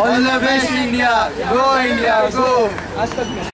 all the best India go India go